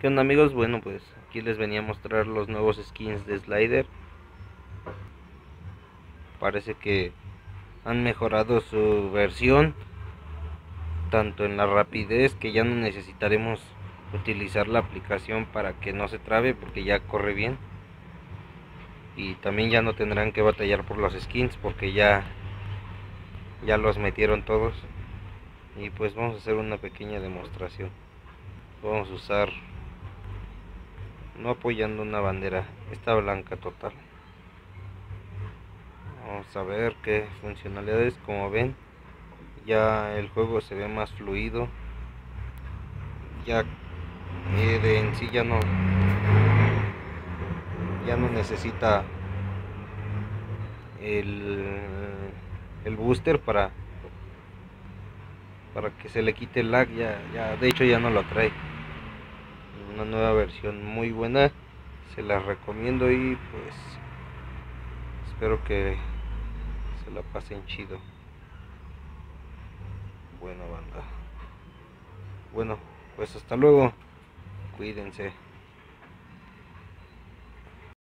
¿Qué onda amigos? Bueno pues aquí les venía a mostrar los nuevos skins de Slider. Parece que han mejorado su versión Tanto en la rapidez que ya no necesitaremos utilizar la aplicación para que no se trabe porque ya corre bien. Y también ya no tendrán que batallar por los skins porque ya ya los metieron todos. Y pues vamos a hacer una pequeña demostración. Vamos a usar no apoyando una bandera esta blanca total. Vamos a ver qué funcionalidades como ven ya el juego se ve más fluido. Ya de en sí ya no ya no necesita el, el booster para para que se le quite el lag ya, ya de hecho ya no lo trae una nueva versión muy buena. Se la recomiendo y pues espero que se la pasen chido. Bueno banda. Bueno pues hasta luego. Cuídense